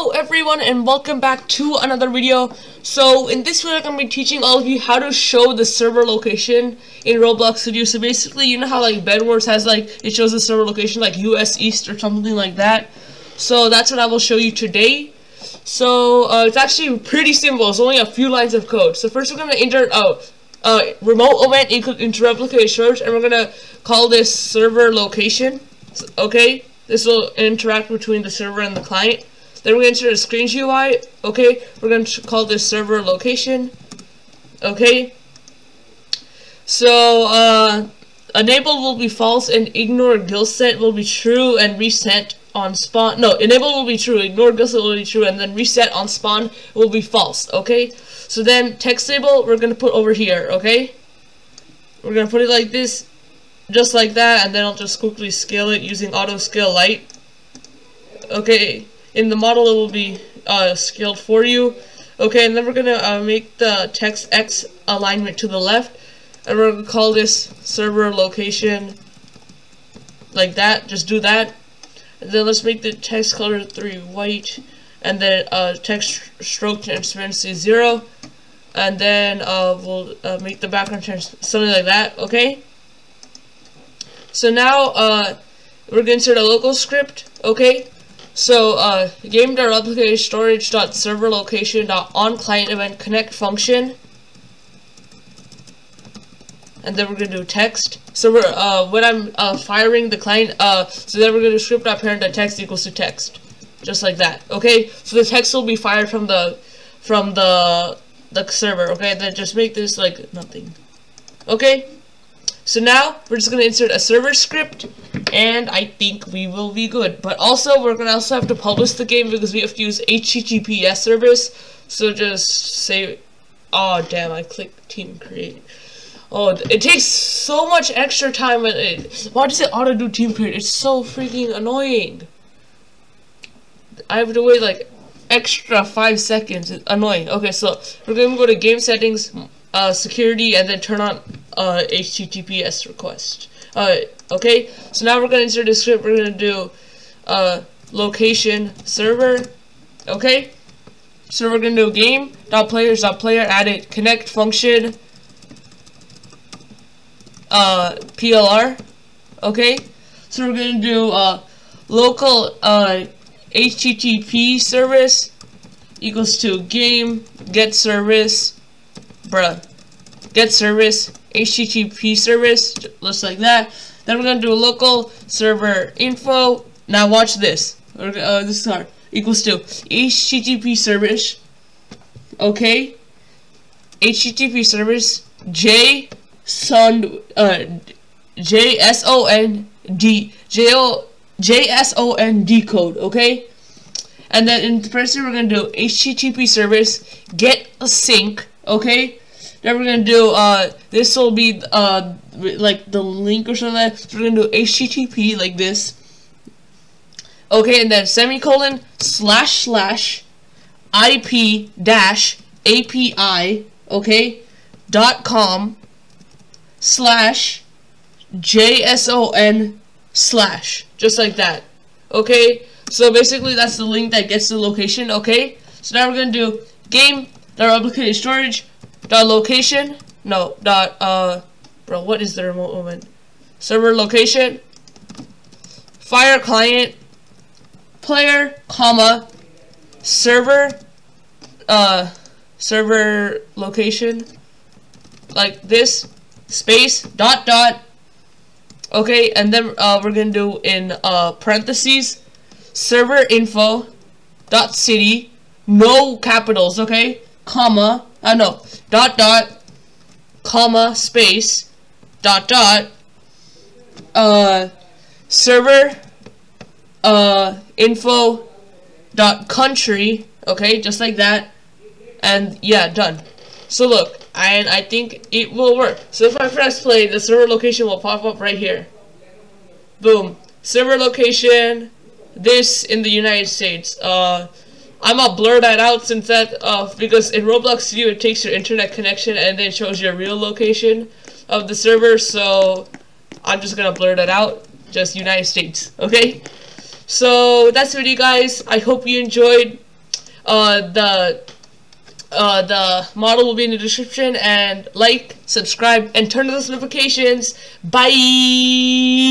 Hello everyone and welcome back to another video. So in this video I'm going to be teaching all of you how to show the server location in Roblox Studio. So basically you know how like Bedwars has like it shows the server location like US East or something like that. So that's what I will show you today. So uh, it's actually pretty simple. It's only a few lines of code. So first we're going to enter oh, uh, remote event into replicate search and we're going to call this server location. Okay? This will interact between the server and the client. Then we're going to enter a screen GUI. Okay, we're going to call this server location. Okay. So, uh, enable will be false and ignore GUI inset will be true and reset on spawn. No, enable will be true, ignore GUI inset will be true, and then reset on spawn will be false. Okay. So then text label we're going to put over here. Okay. We're going to put it like this just like that and then I'll just quickly scale it using AutoScale Lite okay in the model it will be uh, scaled for you. Okay and then we're gonna uh, make the text X alignment to the left and we're gonna call this server location like that just do that. And then let's make the text color 3 white and then uh, text stroke transparency 0 and then uh, we'll uh, make the background trans something like that okay? So now uh, we're to insert a local script, okay? So uh, game.replicate storage.server location on client event connect function. And then we're to do text. So we're uh, when I'm uh, firing the client, uh, so then we're going to do script.parent.text equals to text. Just like that, okay? So the text will be fired from the from the the server, okay? Then just make this like nothing. Okay? So now we're just gonna insert a server script and I think we will be good. But also we're gonna also have to publish the game because we have to use HTTPS service. So just say oh damn I clicked team create. Oh it takes so much extra time it, why does it auto do team create? It's so freaking annoying. I have to wait like extra five seconds. It's annoying. Okay, so we're gonna go to game settings, uh, security, and then turn on uh, HTTPS request. Uh, okay, so now we're going to insert a script. We're going to do uh, location server. Okay, so we're going to do game dot players dot player added connect function uh, PLR. Okay, so we're going to do uh, local uh, HTTP service equals to game get service bruh get service HTTP service, just like that. Then we're gonna do local server info. Now watch this. Uh, this is hard. Equals to HTTP service. Okay. HTTP service J uh J S O N D J O J S O N D code. Okay. And then in the person we're gonna do HTTP service get a sync. Okay then we're gonna do uh this will be uh like the link or something. So we're gonna do HTTP like this. Okay, and then semicolon slash slash IP dash API okay dot com slash JSON slash just like that. Okay, so basically that's the link that gets the location. Okay, so now we're gonna do game dot replicated storage Dot location? No, dot, uh, bro, what is the remote moment? Server location? Fire client, player, comma, server, uh, server location, like this, space, dot, dot, okay, and then, uh, we're gonna do in, uh, parentheses, server info, dot city, no capitals, okay, comma, uh, no, dot dot, comma, space, dot dot, uh, server, uh, info, dot country, okay, just like that, and yeah, done. So look, and I think it will work. So if I press play, the server location will pop up right here. Boom. Server location, this in the United States. Uh, I'm gonna blur that out since that uh, because in Roblox Studio it takes your internet connection and then shows your real location of the server. So I'm just gonna blur that out. Just United States, okay? So that's the video, guys. I hope you enjoyed. Uh, the uh, the model will be in the description and like, subscribe, and turn on those notifications. Bye.